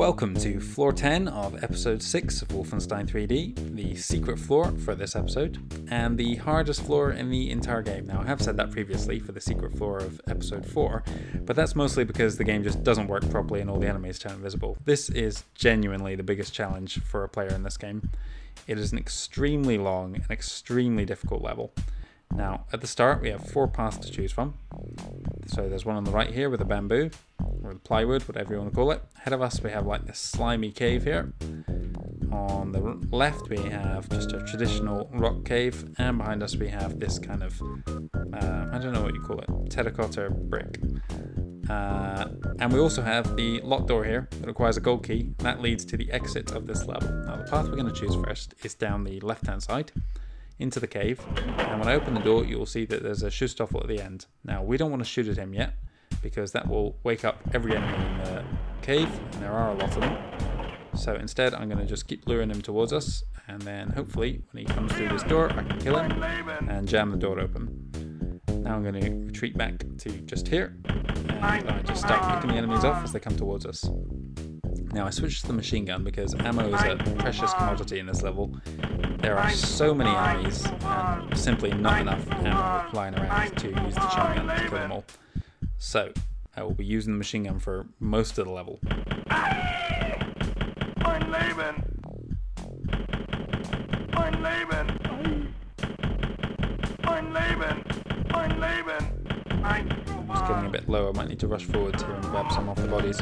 Welcome to floor 10 of episode 6 of Wolfenstein 3D, the secret floor for this episode, and the hardest floor in the entire game. Now, I have said that previously for the secret floor of episode 4, but that's mostly because the game just doesn't work properly and all the enemies turn invisible. This is genuinely the biggest challenge for a player in this game. It is an extremely long and extremely difficult level. Now, at the start, we have four paths to choose from. So there's one on the right here with a bamboo, or the plywood, whatever you want to call it. Ahead of us, we have like this slimy cave here. On the left, we have just a traditional rock cave, and behind us, we have this kind of, uh, I don't know what you call it, terracotta brick. Uh, and we also have the lock door here that requires a gold key. That leads to the exit of this level. Now, the path we're going to choose first is down the left hand side into the cave. And when I open the door, you will see that there's a Schutzstaffel at the end. Now, we don't want to shoot at him yet, because that will wake up every enemy in the cave, and there are a lot of them. So instead, I'm going to just keep luring him towards us, and then hopefully, when he comes through this door, I can kill him and jam the door open. Now I'm going to retreat back to just here, and I just start picking the enemies off as they come towards us. Now I switched to the machine gun because ammo is a precious commodity in this level. There are so many enemies and simply not enough ammo lying around to use the machine gun to kill them all. So I will be using the machine gun for most of the level. Just getting a bit low, I might need to rush forward here and grab some off the bodies.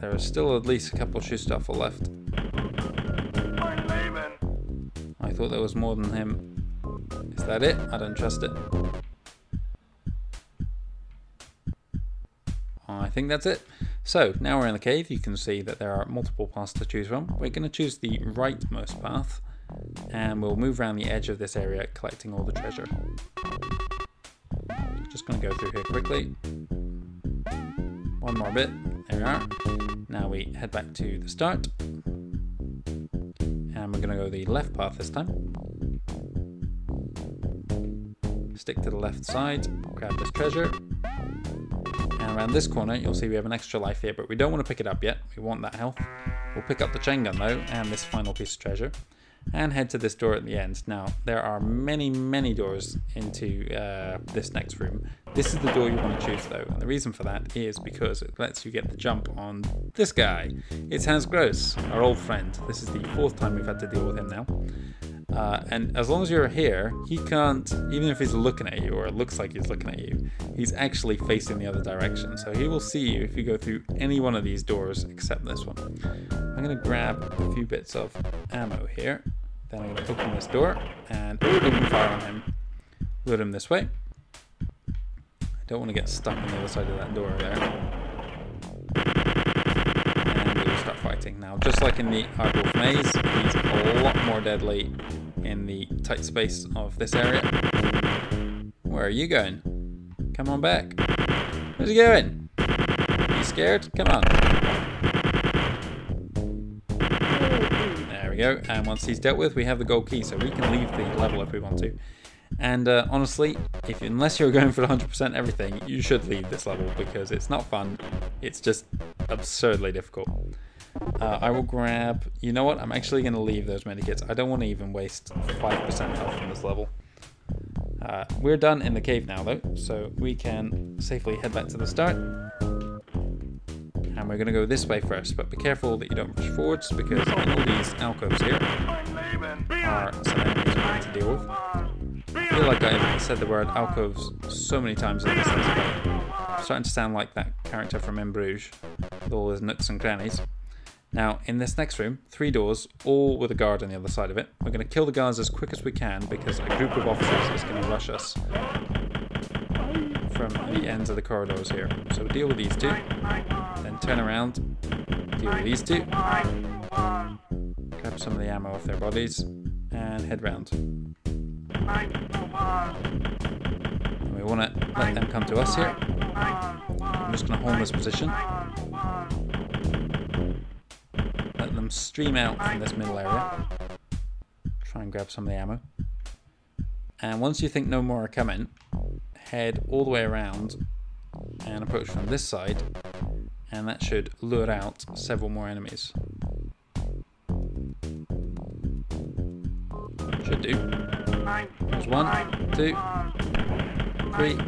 There is still at least a couple of Schutzstaffel left. I thought there was more than him. Is that it? I don't trust it. I think that's it. So now we're in the cave, you can see that there are multiple paths to choose from. We're going to choose the rightmost path and we'll move around the edge of this area collecting all the treasure. Just going to go through here quickly. One more bit. There we are. Now we head back to the start. And we're going to go the left path this time. Stick to the left side, grab this treasure. And around this corner, you'll see we have an extra life here, but we don't want to pick it up yet. We want that health. We'll pick up the chain gun though, and this final piece of treasure and head to this door at the end. Now, there are many, many doors into uh, this next room. This is the door you want to choose though, and the reason for that is because it lets you get the jump on this guy. It's Hans Grosse, our old friend. This is the fourth time we've had to deal with him now. Uh, and as long as you're here, he can't, even if he's looking at you or it looks like he's looking at you, he's actually facing the other direction. So he will see you if you go through any one of these doors except this one. I'm going to grab a few bits of ammo here. Then I'm going to open this door and open fire on him. Load him this way. I don't want to get stuck on the other side of that door there and we'll start fighting. Now, just like in the Aardwolf Maze, he's a lot more deadly in the tight space of this area. Where are you going? Come on back. Where's he going? You scared? Come on. Go. And once he's dealt with, we have the gold key, so we can leave the level if we want to. And uh, honestly, if unless you're going for 100% everything, you should leave this level because it's not fun. It's just absurdly difficult. Uh, I will grab... You know what? I'm actually going to leave those medikits. I don't want to even waste 5% health in this level. Uh, we're done in the cave now, though, so we can safely head back to the start. And we're going to go this way first, but be careful that you don't push forwards, because all these alcoves here are some enemies we need to deal with. I feel like I've said the word alcoves so many times in this episode. Starting to sound like that character from In Bruges, with all his nooks and crannies. Now, in this next room, three doors, all with a guard on the other side of it. We're going to kill the guards as quick as we can because a group of officers is going to rush us from the ends of the corridors here. So deal with these two, turn around, deal with these two, grab some of the ammo off their bodies, and head round. And we want to let them come to us here. I'm just going to hold this position. Let them stream out from this middle area. Try and grab some of the ammo. And once you think no more are coming, head all the way around and approach from this side, and that should lure out several more enemies. Should do. There's one, two, three.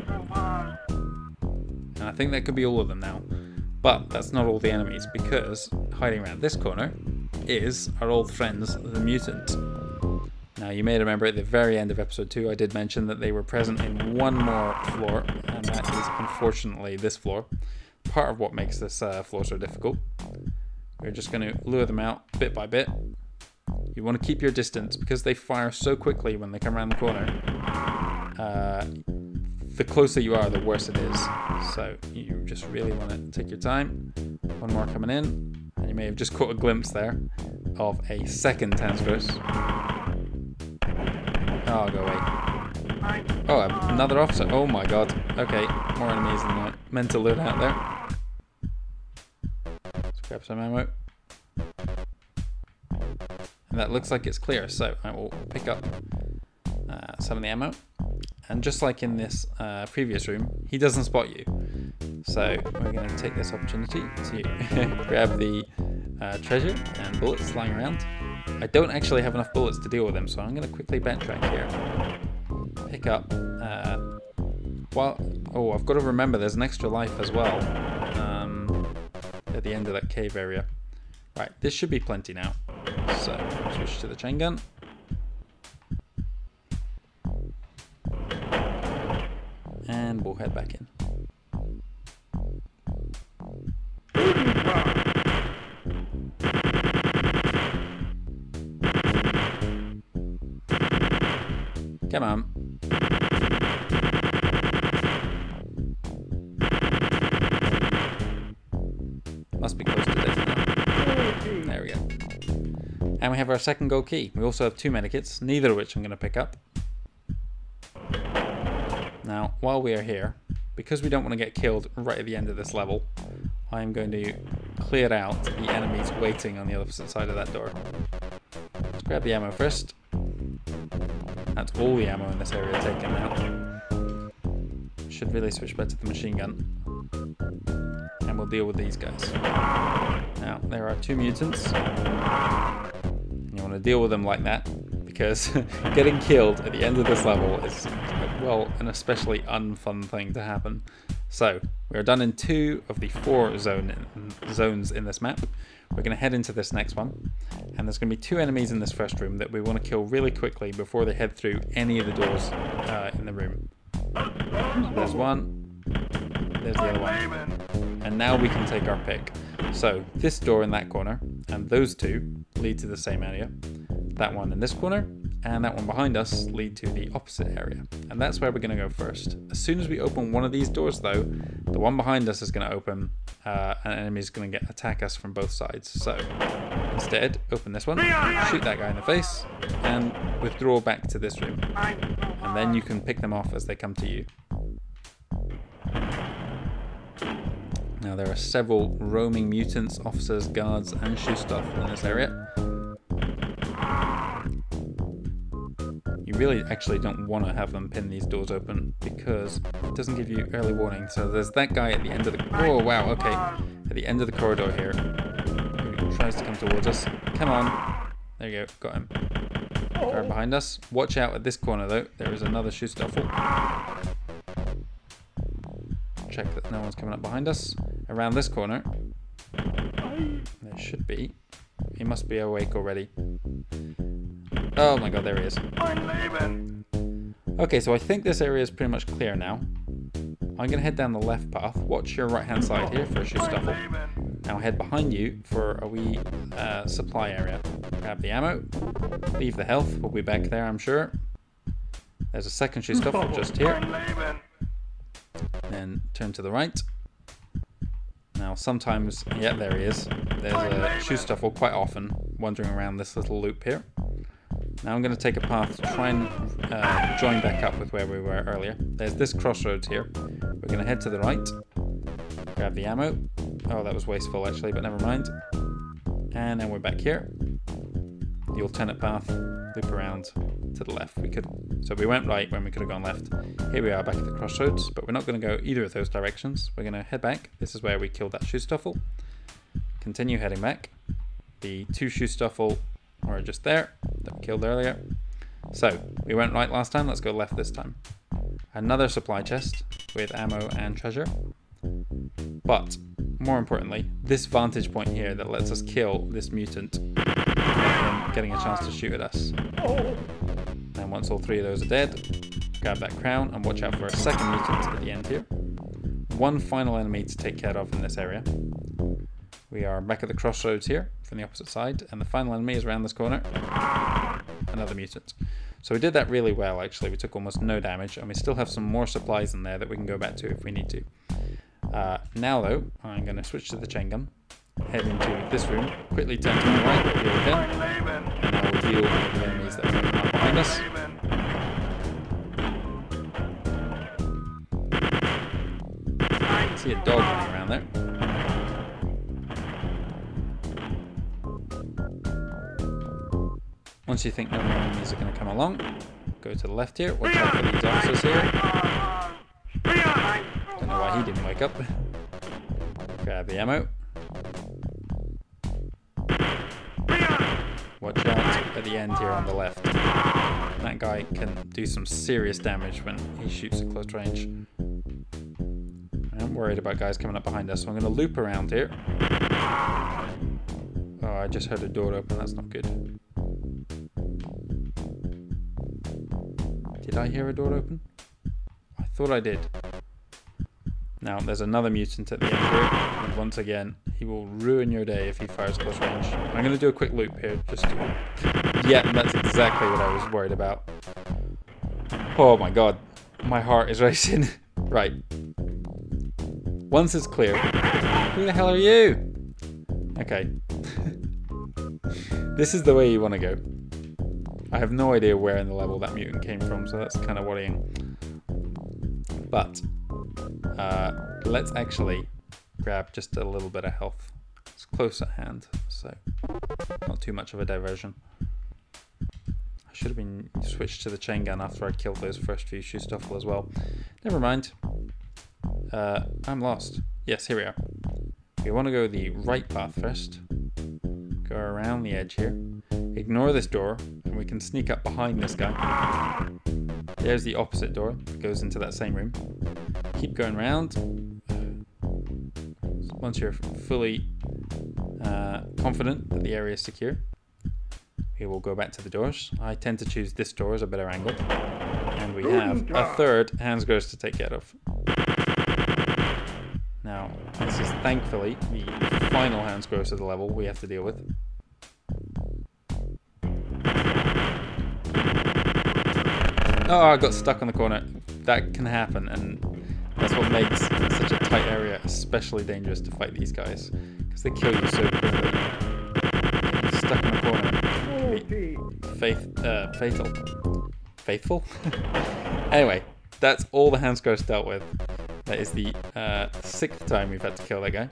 And I think that could be all of them now. But that's not all the enemies because hiding around this corner is our old friends, the mutant. Now you may remember at the very end of episode 2 I did mention that they were present in one more floor and that is unfortunately this floor. Part of what makes this uh, floor so difficult. We're just going to lure them out bit by bit. You want to keep your distance because they fire so quickly when they come around the corner. Uh, the closer you are, the worse it is. So you just really want to take your time. One more coming in. And you may have just caught a glimpse there of a second Hans Grosse. Oh, go away. Oh, another officer. Oh my god. Okay, more enemies than meant to loot out there. Let's grab some ammo. And that looks like it's clear, so I will pick up uh, some of the ammo. And just like in this uh, previous room, he doesn't spot you. So we're going to take this opportunity to grab the uh, treasure and bullets lying around. I don't actually have enough bullets to deal with them, so I'm going to quickly backtrack here. Pick up... Uh, well, oh, I've got to remember there's an extra life as well um, at the end of that cave area. Right, this should be plenty now. So, switch to the chain gun. And we'll head back in. Come on. And we have our second gold key. We also have two medikits, neither of which I'm going to pick up. Now, while we are here, because we don't want to get killed right at the end of this level, I'm going to clear out the enemies waiting on the opposite side of that door. Let's grab the ammo first. That's all the ammo in this area taken now. Should really switch back to the machine gun. And we'll deal with these guys. Now, there are two mutants. Want to deal with them like that, because getting killed at the end of this level is, well, an especially unfun thing to happen. So, we're done in two of the four zone zones in this map. We're going to head into this next one, and there's going to be two enemies in this first room that we want to kill really quickly before they head through any of the doors uh, in the room. So there's one, there's the other one, and now we can take our pick. So this door in that corner, and those two lead to the same area. That one in this corner, and that one behind us lead to the opposite area. And that's where we're going to go first. As soon as we open one of these doors though, the one behind us is going to open uh, an enemy is going to get attack us from both sides. So instead, open this one, shoot that guy in the face, and withdraw back to this room. And then you can pick them off as they come to you. Now there are several roaming mutants, officers, guards, and Schutzstaffel in this area. You really actually don't want to have them pin these doors open because it doesn't give you early warning. So there's that guy at the end of the... Oh, wow, okay. At the end of the corridor here who tries to come towards us. Come on. There you go, got him. Behind us. Watch out at this corner though. There is another Schutzstaffel. Check that no one's coming up behind us. Around this corner. There should be. He must be awake already. Oh my god, there he is. Okay, so I think this area is pretty much clear now. I'm going to head down the left path. Watch your right hand side here for a Schutzstaffel. Now head behind you for a wee uh, supply area. Grab the ammo. Leave the health. We'll be back there, I'm sure. There's a second Schutzstaffel just here. Then turn to the right. Now sometimes, yeah, there he is. There's a Schutzstaffel quite often wandering around this little loop here. Now I'm going to take a path to try and uh, join back up with where we were earlier. There's this crossroads here. We're going to head to the right, grab the ammo. Oh, that was wasteful actually, but never mind. And then we're back here. Alternate path, loop around to the left. We could, so we went right when we could have gone left. Here we are back at the crossroads, but we're not going to go either of those directions. We're going to head back. This is where we killed that Schutzstaffel. Continue heading back. The two Schutzstaffel are just there that we killed earlier. So we went right last time. Let's go left this time. Another supply chest with ammo and treasure. But more importantly, this vantage point here that lets us kill this mutant getting a chance to shoot at us. And once all three of those are dead, grab that crown and watch out for a second mutant at the end here. One final enemy to take care of in this area. We are back at the crossroads here from the opposite side, and the final enemy is around this corner. Another mutant. So we did that really well actually, we took almost no damage, and we still have some more supplies in there that we can go back to if we need to. Uh, now though, I'm going to switch to the chain gun, head into this room, quickly turn to my right, deal will deal with the enemies that are behind us. I see a dog running around there. Once you think no more enemies are going to come along, go to the left here, watch out for these officers here Don't know why he didn't wake up. Grab the ammo. The end here on the left. That guy can do some serious damage when he shoots at close range. I'm worried about guys coming up behind us, so I'm going to loop around here. Oh, I just heard a door open, that's not good. Did I hear a door open? I thought I did. Now, there's another mutant at the end here, once again, he will ruin your day if he fires close range. I'm going to do a quick loop here, just. Yeah, that's exactly what I was worried about. Oh my god, my heart is racing. right. Once it's clear... Who the hell are you? Okay. this is the way you want to go. I have no idea where in the level that mutant came from, so that's kind of worrying. But uh, let's actually grab just a little bit of health. It's close at hand, so not too much of a diversion. I should have been switched to the chain gun after I killed those first few Schutzstaffel as well. Never mind. Uh, I'm lost. Yes, here we are. We want to go the right path first. Go around the edge here. Ignore this door, and we can sneak up behind this guy. There's the opposite door, goes into that same room. Keep going around. Once you're fully uh, confident that the area is secure, we will go back to the doors. I tend to choose this door as a better angle. And we have a third hands Hans Grosse to take care of. Now, this is thankfully the final hands Hans Grosse of the level we have to deal with. Oh, I got stuck on the corner. That can happen, and that's what makes such a tight area especially dangerous to fight these guys. Because they kill you so quickly. stuck in a corner be faith, uh, fatal. Faithful? anyway, that's all the Hans Grosse dealt with. That is the uh, sixth time we've had to kill that guy.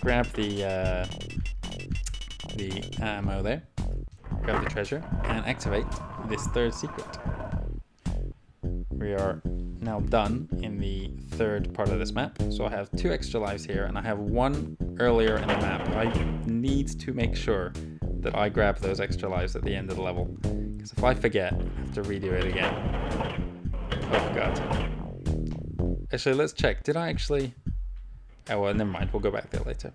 Grab the uh, the ammo there, grab the treasure, and activate this third secret we are now done in the third part of this map. So I have two extra lives here and I have one earlier in the map. I need to make sure that I grab those extra lives at the end of the level. Because if I forget, I have to redo it again. Oh god. Actually, let's check. Did I actually... Oh, well, never mind. We'll go back there later.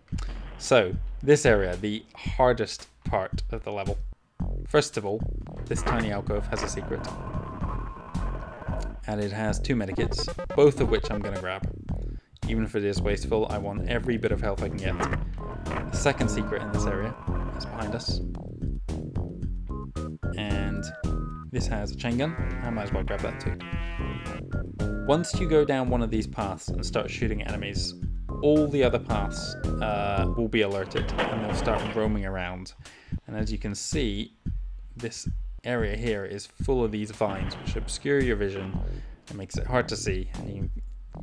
So, this area, the hardest part of the level. First of all, this tiny alcove has a secret and it has two medikits, both of which I'm going to grab. Even if it is wasteful, I want every bit of health I can get. The second secret in this area is behind us. And this has a chain gun, I might as well grab that too. Once you go down one of these paths and start shooting enemies, all the other paths uh, will be alerted and they'll start roaming around. And as you can see, this area here is full of these vines which obscure your vision and makes it hard to see. You,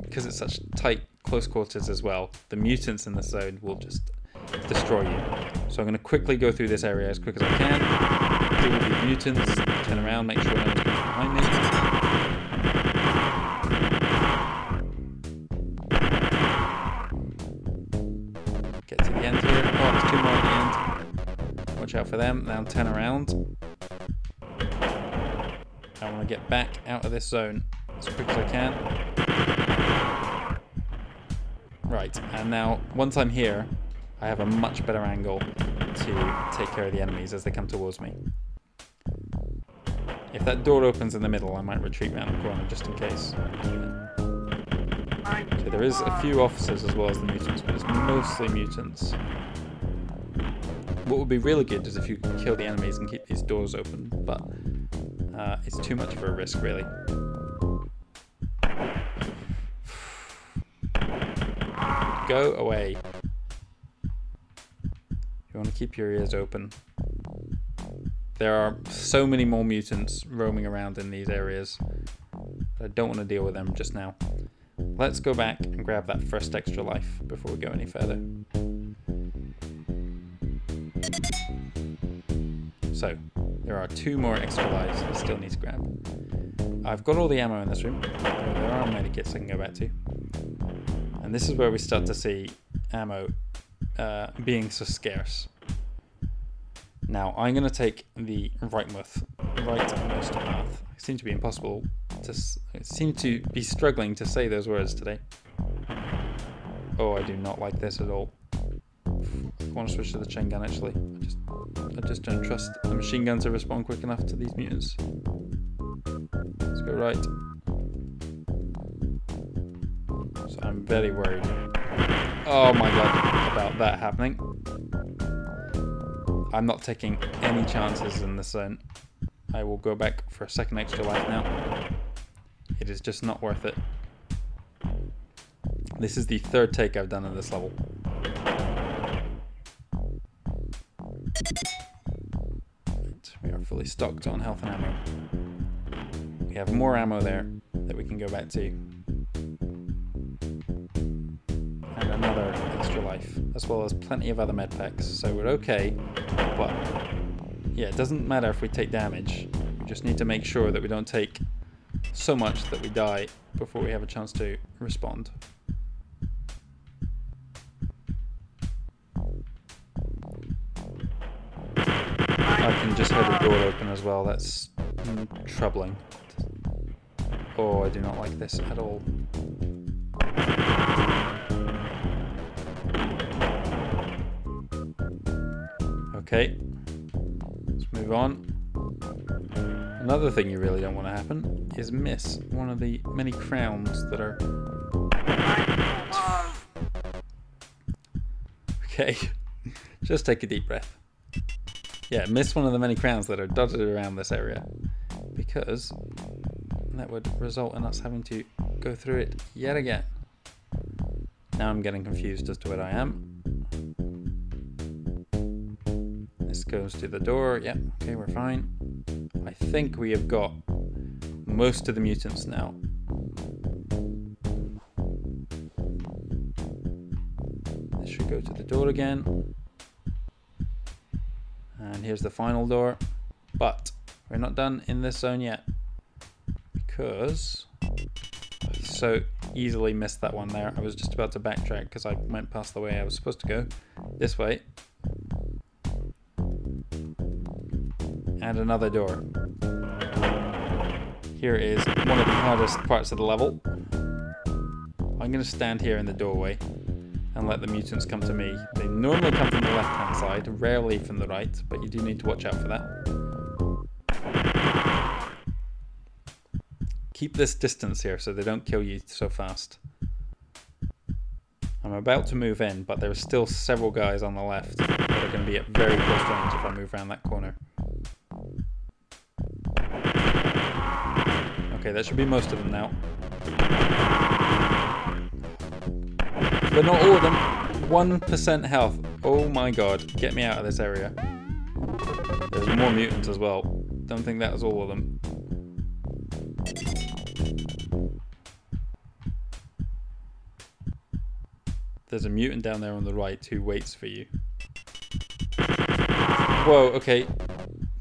because it's such tight, close quarters as well, the mutants in the zone will just destroy you. So I'm going to quickly go through this area as quick as I can. Deal with the mutants, turn around, make sure no one's behind me. Get to the end here. Oh, there's two more at the end. Watch out for them. Now turn around. To get back out of this zone as quick as I can. Right, and now once I'm here, I have a much better angle to take care of the enemies as they come towards me. If that door opens in the middle, I might retreat around the corner just in case. So there is a few officers as well as the mutants, but it's mostly mutants. What would be really good is if you could kill the enemies and keep these doors open, but uh, it's too much of a risk, really. Go away. You want to keep your ears open. There are so many more mutants roaming around in these areas. I don't want to deal with them just now. Let's go back and grab that first extra life before we go any further. So, there are two more extra lives I still need to grab. I've got all the ammo in this room. There are medikits I can go back to. And this is where we start to see ammo uh, being so scarce. Now, I'm going to take the rightmost, rightmost path. It seems to be impossible to... It seems to be struggling to say those words today. Oh, I do not like this at all. I want to switch to the chain gun, actually. I just, I just don't trust the machine gun to respond quick enough to these mutants. Let's go right. So I'm very worried. Oh my god, about that happening. I'm not taking any chances in this zone. I will go back for a second extra life now. It is just not worth it. This is the third take I've done in this level. Fully stocked on health and ammo. We have more ammo there that we can go back to. And another extra life, as well as plenty of other med packs, so we're okay. But yeah, it doesn't matter if we take damage. We just need to make sure that we don't take so much that we die before we have a chance to respond. Open as well. That's troubling. Oh, I do not like this at all. Okay, let's move on. Another thing you really don't want to happen is miss one of the many crowns that are... Okay, just take a deep breath. Yeah, miss one of the many crowns that are dotted around this area because that would result in us having to go through it yet again. Now I'm getting confused as to what I am. This goes to the door. Yep, okay, we're fine. I think we have got most of the mutants now. This should go to the door again. And here's the final door. But we're not done in this zone yet. Because I so easily missed that one there. I was just about to backtrack because I went past the way I was supposed to go. This way. and another door. Here is one of the hardest parts of the level. I'm going to stand here in the doorway and let the mutants come to me. They normally come from the left hand side, rarely from the right, but you do need to watch out for that. Keep this distance here so they don't kill you so fast. I'm about to move in, but there are still several guys on the left that are going to be at very close range if I move around that corner. Okay, that should be most of them now. But not all of them. 1% health. Oh my god. Get me out of this area. There's more mutants as well. Don't think that was all of them. there's a mutant down there on the right who waits for you. Whoa, okay.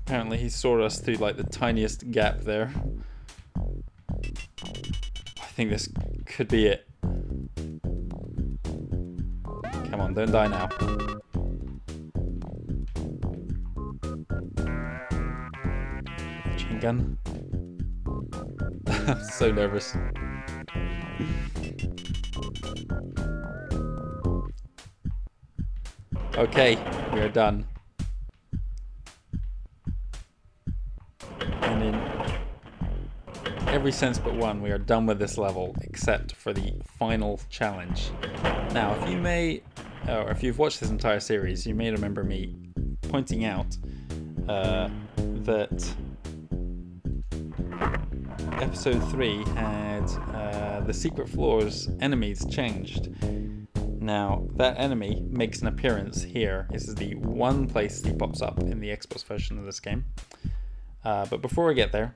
Apparently he saw us through like the tiniest gap there. I think this could be it. On, don't die now. Chain gun. I'm so nervous. okay, we are done. And in every sense but one, we are done with this level, except for the final challenge. Now, if you may, or if you've watched this entire series, you may remember me pointing out uh, that episode 3 had uh, the secret floor's enemies changed. Now, that enemy makes an appearance here. This is the one place he pops up in the Xbox version of this game. Uh, but before we get there,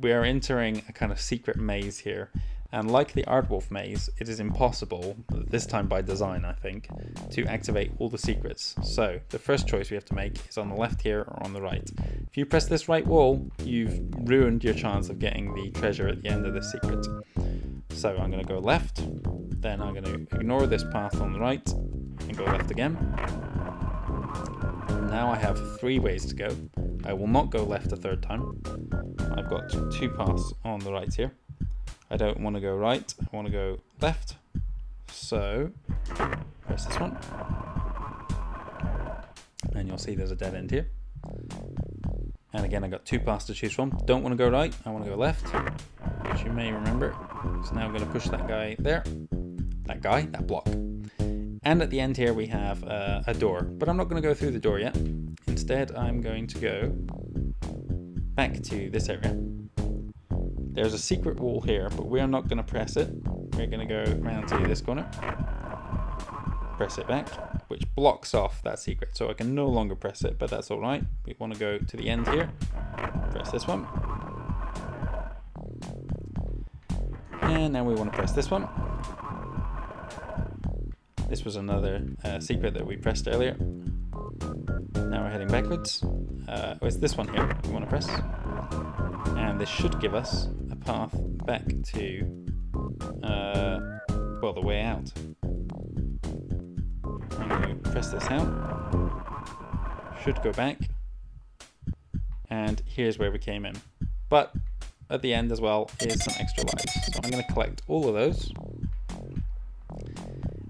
we are entering a kind of secret maze here. And like the Aardwolf maze, it is impossible, this time by design I think, to activate all the secrets. So the first choice we have to make is on the left here or on the right. If you press this right wall, you've ruined your chance of getting the treasure at the end of this secret. So I'm going to go left, then I'm going to ignore this path on the right and go left again. Now I have three ways to go. I will not go left a third time. I've got two paths on the right here. I don't want to go right, I want to go left. So, press this one. And you'll see there's a dead end here. And again, I got two paths to choose from. Don't want to go right, I want to go left, which you may remember. So now I'm going to push that guy there. That guy, that block. And at the end here we have uh, a door, but I'm not going to go through the door yet. Instead, I'm going to go back to this area. There's a secret wall here, but we're not going to press it. We're going to go around to this corner. Press it back, which blocks off that secret. So I can no longer press it, but that's all right. We want to go to the end here. Press this one. And now we want to press this one. This was another uh, secret that we pressed earlier. Now we're heading backwards. Uh, oh, it's this one here we want to press. And this should give us path back to, uh, well, the way out. I'm going to press this out. Should go back. And here's where we came in. But at the end as well is some extra lives. So I'm going to collect all of those.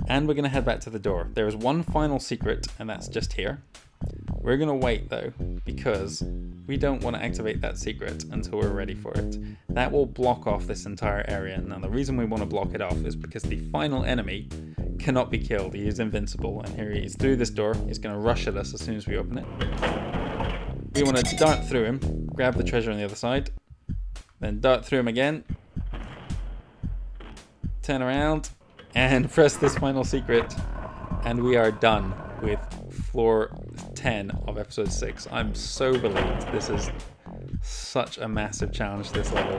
And we're going to head back to the door. There is one final secret, and that's just here. We're going to wait though, because we don't want to activate that secret until we're ready for it. That will block off this entire area. Now the reason we want to block it off is because the final enemy cannot be killed. He is invincible, and here he is through this door. He's going to rush at us as soon as we open it. We want to dart through him, grab the treasure on the other side, then dart through him again, turn around, and press this final secret and we are done with floor 10 of episode 6. I'm so relieved. This is such a massive challenge this level.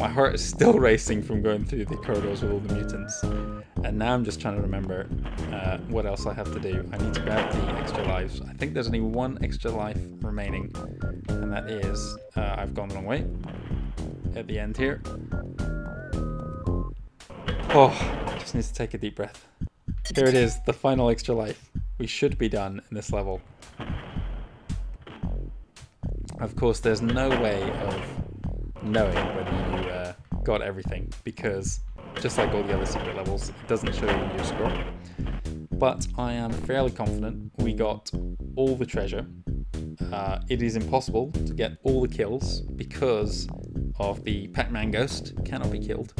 My heart is still racing from going through the corridors with all the mutants. And now I'm just trying to remember uh, what else I have to do. I need to grab the extra lives. I think there's only one extra life remaining. And that is, uh, I've gone the wrong way. At the end here. Oh, just needs to take a deep breath. Here it is, the final extra life. We should be done in this level. Of course, there's no way of knowing whether you uh, got everything because just like all the other secret levels, it doesn't show you your score. But I am fairly confident we got all the treasure. Uh, it is impossible to get all the kills because of the Pac-Man ghost cannot be killed.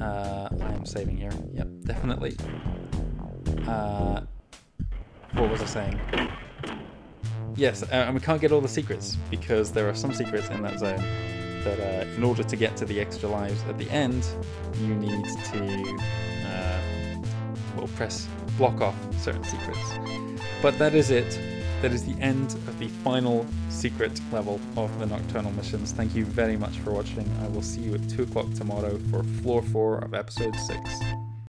Uh, I am saving here. Yep, definitely. Uh, what was I saying? Yes, uh, and we can't get all the secrets because there are some secrets in that zone that uh, in order to get to the extra lives at the end, you need to uh, well press block off certain secrets. But that is it. That is the end of the final secret level of the Nocturnal missions. Thank you very much for watching. I will see you at 2 o'clock tomorrow for floor 4 of episode 6.